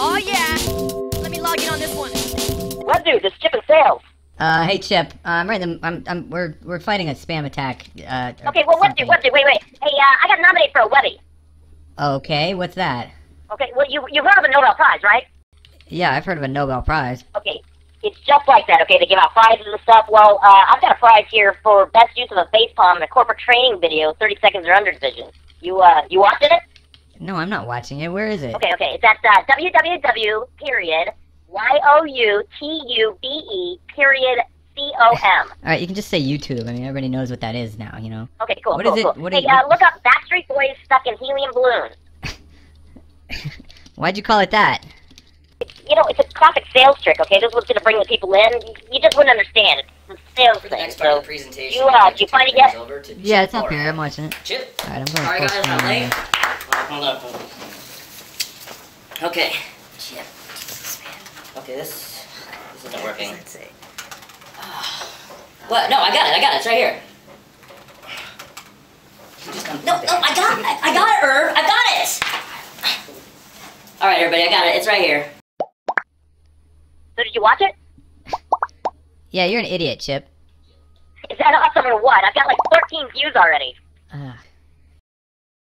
Oh yeah. Let me log in on this one. Webdude? This chip in sales. Uh, hey Chip, uh, I'm right. in the- I'm, I'm, we're, we're fighting a spam attack. Uh, Okay, well, what something. dude? Webdude? Wait, wait. Hey, uh, I got nominated for a Webby. Okay, what's that? Okay, well, you you've heard of a Nobel Prize, right? Yeah, I've heard of a Nobel Prize. Okay, it's just like that. Okay, they give out prizes and stuff. Well, uh, I've got a prize here for best use of a face palm in a corporate training video, 30 seconds or under division. You uh, you watching it? No, I'm not watching it. Where is it? Okay, okay. It's at uh, www period y o u t u b e period c o m. All right, you can just say YouTube. I mean, everybody knows what that is now. You know. Okay, cool, What cool, is it- cool. what hey, is- uh, what- look up Backstreet Boys stuck in helium balloons. Why'd you call it that? You know, it's a classic sales trick. Okay, this was going to bring the people in. You, you just wouldn't understand. It's a sales For the thing. next part of So the presentation, you, I'd uh, you to find it yet? things over to Yeah, it's up here. I'm watching it. Chip. All right, I'm going. Sorry, full guys, screen I'm late. Now. Hold up. hold up. Okay. Chip. Okay, this this isn't working. Ah. What? No, I got it. I got it. It's right here. No, no, I got it. I got it, Irv. I got it. All right, everybody, I got it. It's right here. So did you watch it? Yeah, you're an idiot, Chip. Is that awesome or what? I've got like 14 views already. Ugh.